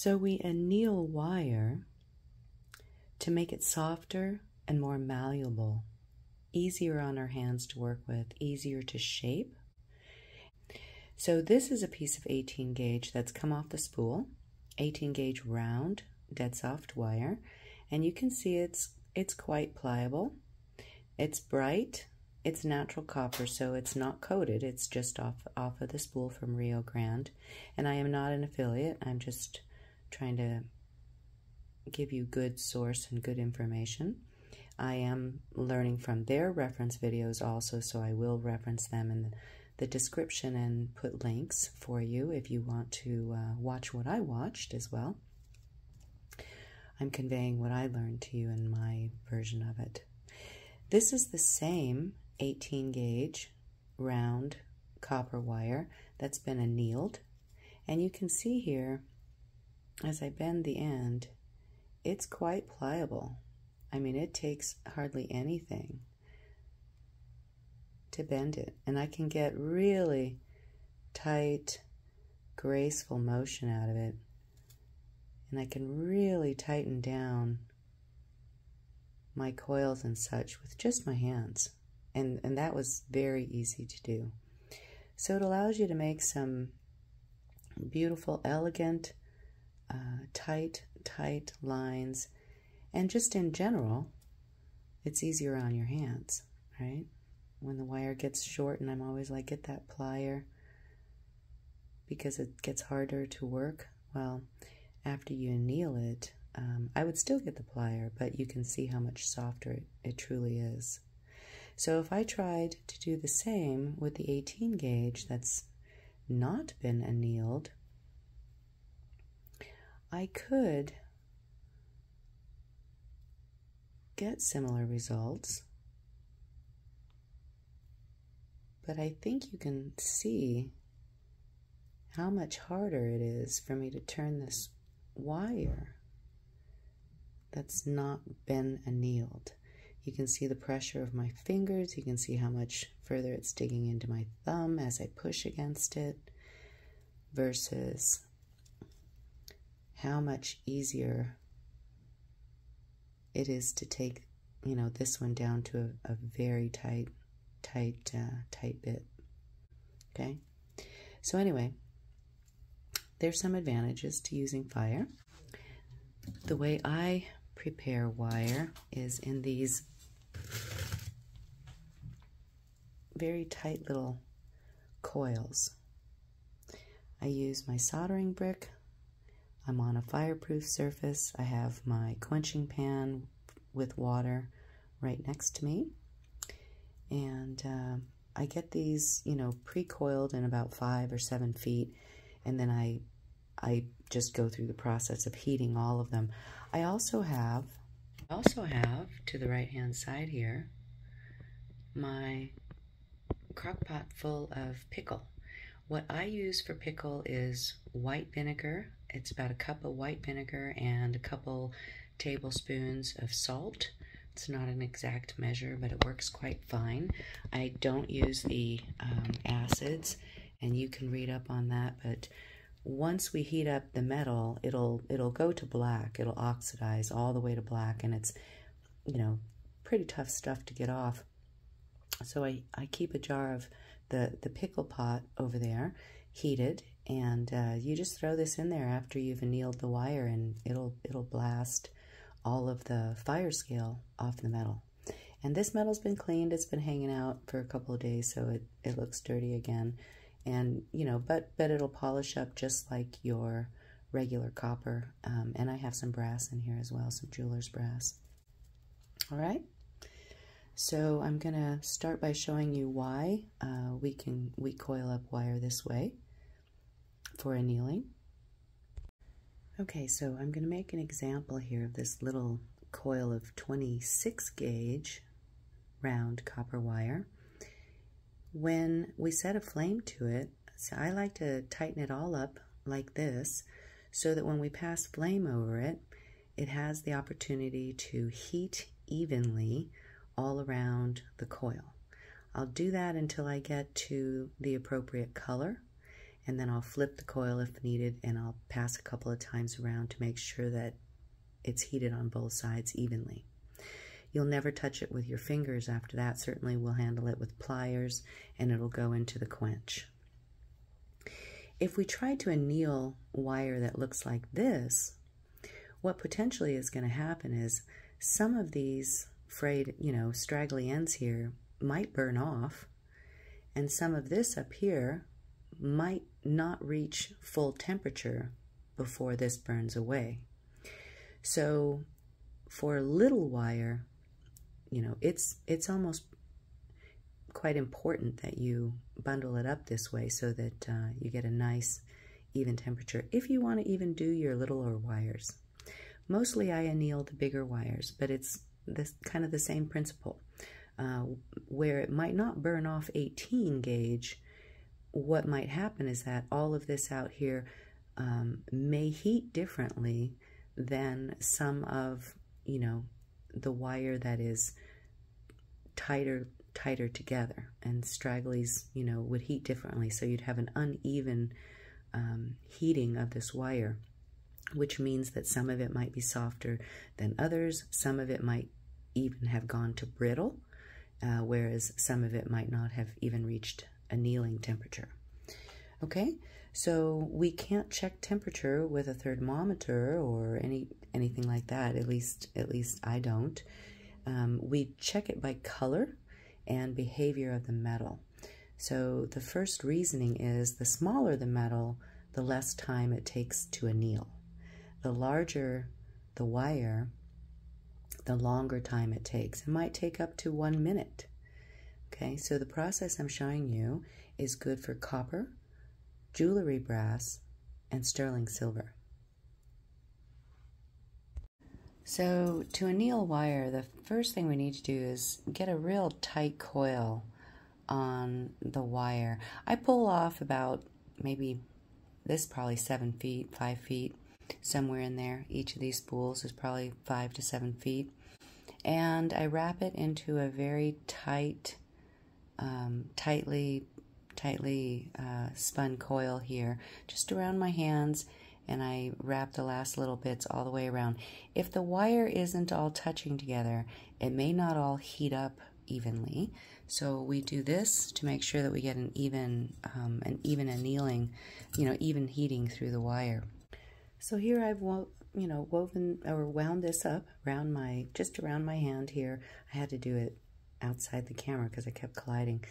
So we anneal wire to make it softer and more malleable, easier on our hands to work with, easier to shape. So this is a piece of 18 gauge that's come off the spool, 18 gauge round, dead soft wire, and you can see it's it's quite pliable. It's bright, it's natural copper, so it's not coated. It's just off, off of the spool from Rio Grande. And I am not an affiliate. I'm just trying to give you good source and good information. I am learning from their reference videos also, so I will reference them in the description and put links for you if you want to uh, watch what I watched as well. I'm conveying what I learned to you in my version of it. This is the same 18 gauge round copper wire that's been annealed. And you can see here, as I bend the end, it's quite pliable. I mean, it takes hardly anything to bend it. And I can get really tight, graceful motion out of it. And I can really tighten down my coils and such with just my hands and, and that was very easy to do. So it allows you to make some beautiful, elegant, uh, tight, tight lines, and just in general, it's easier on your hands, right? When the wire gets short, and I'm always like, get that plier because it gets harder to work. Well, after you anneal it, um, I would still get the plier, but you can see how much softer it, it truly is. So if I tried to do the same with the 18 gauge that's not been annealed, I could get similar results. But I think you can see how much harder it is for me to turn this wire that's not been annealed. You can see the pressure of my fingers. You can see how much further it's digging into my thumb as I push against it versus how much easier it is to take, you know, this one down to a, a very tight, tight, uh, tight bit. Okay. So anyway, there's some advantages to using fire. The way I prepare wire is in these very tight little coils. I use my soldering brick. I'm on a fireproof surface. I have my quenching pan with water right next to me. And uh, I get these, you know, pre-coiled in about five or seven feet. And then I, I just go through the process of heating all of them. I also have, I also have to the right hand side here, my crock pot full of pickle. What I use for pickle is white vinegar. It's about a cup of white vinegar and a couple tablespoons of salt. It's not an exact measure, but it works quite fine. I don't use the um, acids, and you can read up on that, but once we heat up the metal, it'll it'll go to black. It'll oxidize all the way to black, and it's, you know, pretty tough stuff to get off. So I, I keep a jar of the, the pickle pot over there, heated, and uh, you just throw this in there after you've annealed the wire and it'll, it'll blast all of the fire scale off the metal. And this metal's been cleaned, it's been hanging out for a couple of days, so it, it looks dirty again. And, you know, but, but it'll polish up just like your regular copper. Um, and I have some brass in here as well, some jeweler's brass. All right. So I'm going to start by showing you why uh, we can we coil up wire this way for annealing. Okay, so I'm going to make an example here of this little coil of 26 gauge round copper wire. When we set a flame to it, so I like to tighten it all up like this so that when we pass flame over it, it has the opportunity to heat evenly all around the coil. I'll do that until I get to the appropriate color and then I'll flip the coil if needed and I'll pass a couple of times around to make sure that it's heated on both sides evenly. You'll never touch it with your fingers after that. Certainly we'll handle it with pliers and it'll go into the quench. If we try to anneal wire that looks like this, what potentially is going to happen is some of these frayed, you know, straggly ends here might burn off, and some of this up here might not reach full temperature before this burns away. So for little wire, you know, it's it's almost quite important that you bundle it up this way so that uh, you get a nice even temperature if you want to even do your littler wires. Mostly I anneal the bigger wires, but it's this kind of the same principle. Uh, where it might not burn off 18 gauge, what might happen is that all of this out here um, may heat differently than some of, you know, the wire that is tighter tighter together. And stragglies you know would heat differently. So you'd have an uneven um, heating of this wire which means that some of it might be softer than others. Some of it might even have gone to brittle uh, whereas some of it might not have even reached annealing temperature okay so we can't check temperature with a thermometer or any anything like that. At least at least I don't. Um, we check it by color and behavior of the metal. So the first reasoning is the smaller the metal, the less time it takes to anneal. The larger the wire, the longer time it takes. It might take up to one minute. Okay, so the process I'm showing you is good for copper, jewelry brass, and sterling silver. So to anneal wire, the first thing we need to do is get a real tight coil on the wire. I pull off about maybe this probably seven feet, five feet, somewhere in there. Each of these spools is probably five to seven feet. And I wrap it into a very tight, um, tightly tightly uh, spun coil here just around my hands and I wrap the last little bits all the way around. If the wire isn't all touching together, it may not all heat up evenly. So we do this to make sure that we get an even, um, an even annealing, you know, even heating through the wire. So here I've, you know, woven or wound this up around my, just around my hand here. I had to do it outside the camera because I kept colliding.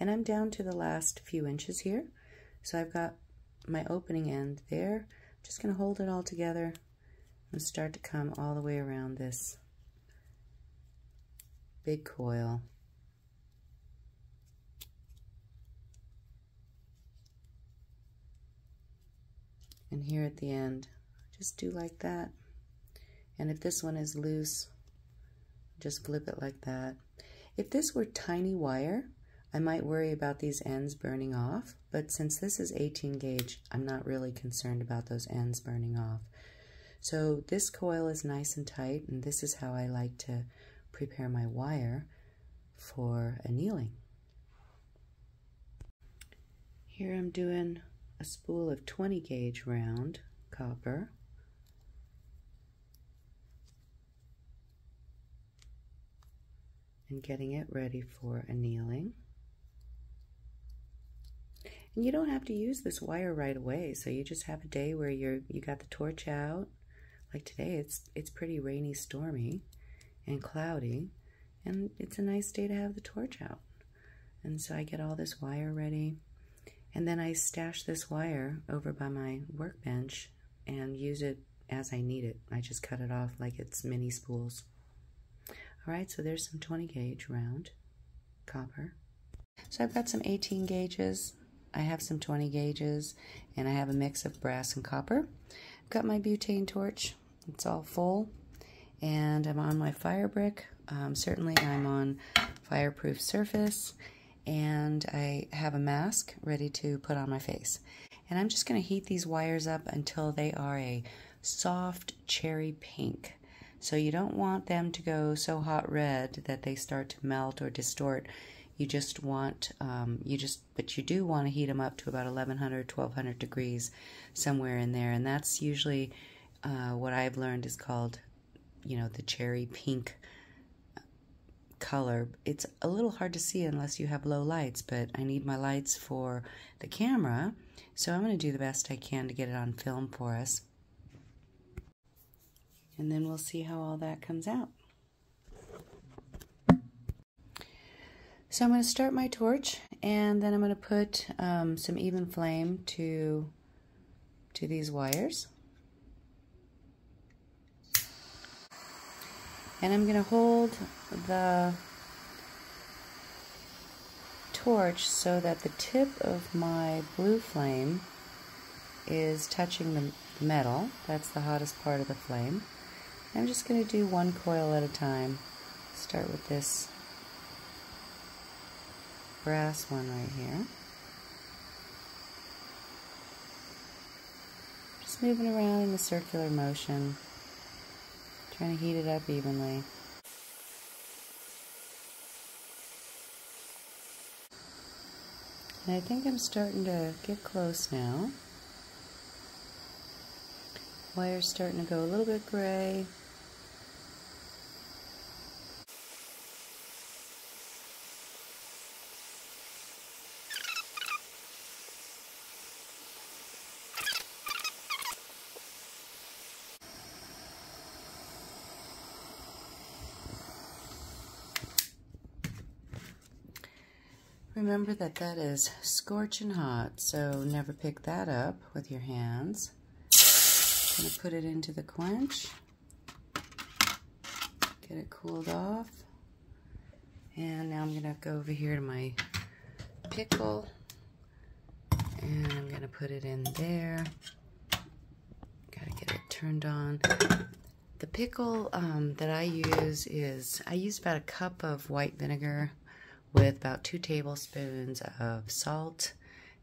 And I'm down to the last few inches here. So I've got my opening end there. Just going to hold it all together and start to come all the way around this big coil. And here at the end, just do like that. And if this one is loose, just flip it like that. If this were tiny wire, I might worry about these ends burning off, but since this is 18 gauge, I'm not really concerned about those ends burning off. So this coil is nice and tight, and this is how I like to prepare my wire for annealing. Here I'm doing a spool of 20 gauge round copper. And getting it ready for annealing. And you don't have to use this wire right away. So you just have a day where you're you got the torch out. Like today it's it's pretty rainy, stormy and cloudy. And it's a nice day to have the torch out. And so I get all this wire ready. And then I stash this wire over by my workbench and use it as I need it. I just cut it off like it's mini spools. All right, so there's some 20 gauge round copper. So I've got some 18 gauges I have some 20 gauges and I have a mix of brass and copper. I've got my butane torch. It's all full and I'm on my fire brick. Um, certainly I'm on fireproof surface and I have a mask ready to put on my face. And I'm just going to heat these wires up until they are a soft cherry pink. So you don't want them to go so hot red that they start to melt or distort You just want, um, you just, but you do want to heat them up to about 1100, 1200 degrees, somewhere in there. And that's usually uh, what I've learned is called, you know, the cherry pink color. It's a little hard to see unless you have low lights, but I need my lights for the camera. So I'm going to do the best I can to get it on film for us. And then we'll see how all that comes out. So I'm going to start my torch and then I'm going to put um, some even flame to, to these wires. And I'm going to hold the torch so that the tip of my blue flame is touching the metal. That's the hottest part of the flame. I'm just going to do one coil at a time. Start with this brass one right here. Just moving around in a circular motion, trying to heat it up evenly. And I think I'm starting to get close now. Wire's starting to go a little bit gray. Remember that that is scorching hot, so never pick that up with your hands. I'm going to put it into the quench, get it cooled off, and now I'm going to go over here to my pickle, and I'm going to put it in there. Got to get it turned on. The pickle um, that I use is, I use about a cup of white vinegar with about two tablespoons of salt.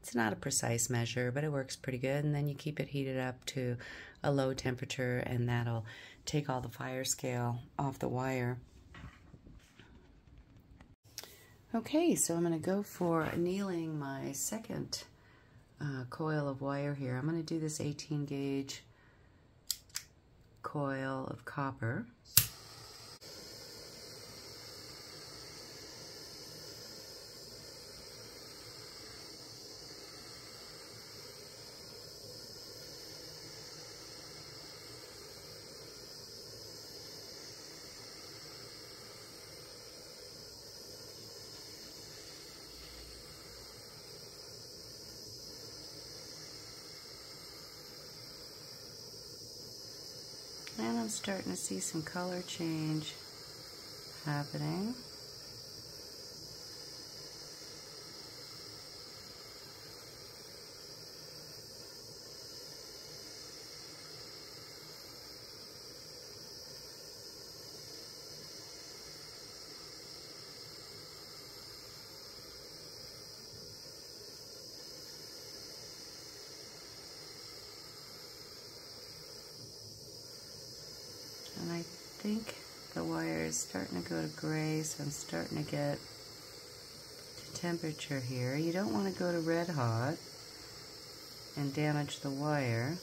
It's not a precise measure, but it works pretty good. And then you keep it heated up to a low temperature, and that'll take all the fire scale off the wire. Okay, so I'm going to go for annealing my second uh, coil of wire here. I'm going to do this 18 gauge coil of copper. And Starting to see some color change happening. Think the wire is starting to go to gray, so I'm starting to get to temperature here. You don't want to go to red hot and damage the wire,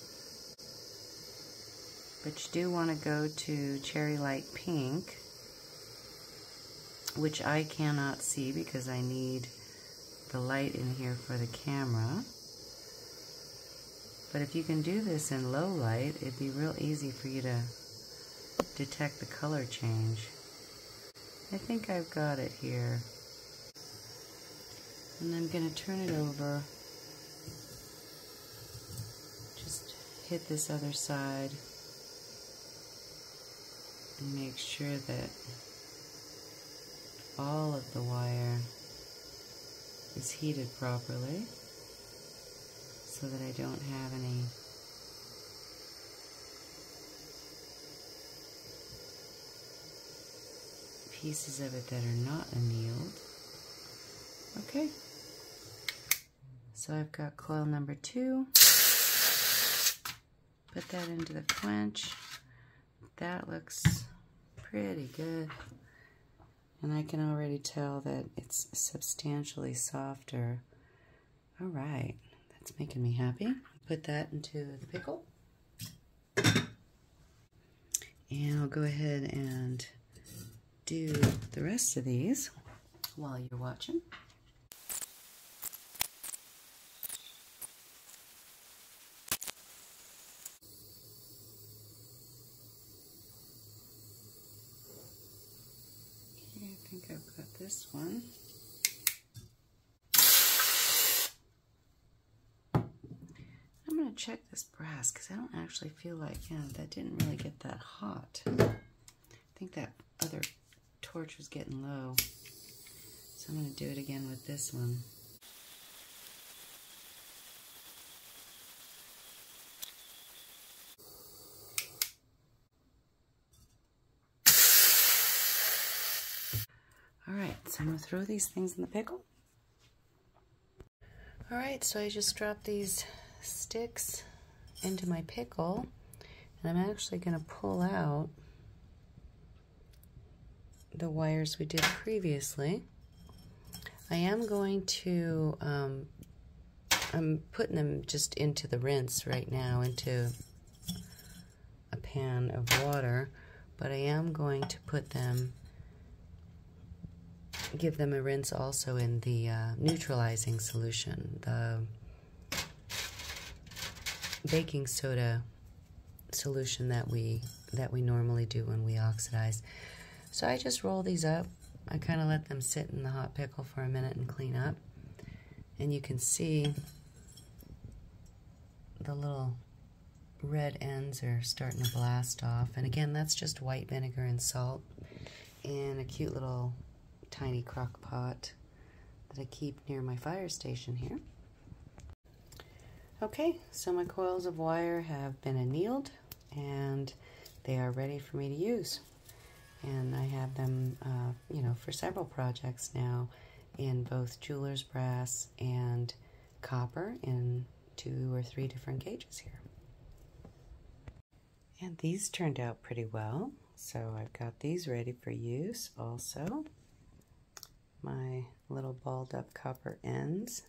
but you do want to go to cherry light pink, which I cannot see because I need the light in here for the camera. But if you can do this in low light, it'd be real easy for you to detect the color change. I think I've got it here. And I'm going to turn it over. Just hit this other side and make sure that all of the wire is heated properly so that I don't have any pieces of it that are not annealed. Okay. So I've got coil number two. Put that into the quench. That looks pretty good. And I can already tell that it's substantially softer. All right, that's making me happy. Put that into the pickle. And I'll go ahead and do the rest of these while you're watching. Okay, I think I've got this one. I'm going to check this brass because I don't actually feel like, yeah, that didn't really get that hot. I think that other torch was getting low. So I'm going to do it again with this one. All right, so I'm going to throw these things in the pickle. All right, so I just dropped these sticks into my pickle, and I'm actually going to pull out the wires we did previously. I am going to, um, I'm putting them just into the rinse right now, into a pan of water, but I am going to put them give them a rinse also in the uh, neutralizing solution, the baking soda solution that we that we normally do when we oxidize. So I just roll these up. I kind of let them sit in the hot pickle for a minute and clean up. And you can see the little red ends are starting to blast off. And again, that's just white vinegar and salt in a cute little tiny crock pot that I keep near my fire station here. Okay, so my coils of wire have been annealed and they are ready for me to use. And I have them, uh, you know, for several projects now in both jeweler's brass and copper in two or three different gauges here. And these turned out pretty well. So I've got these ready for use also my little balled up copper ends.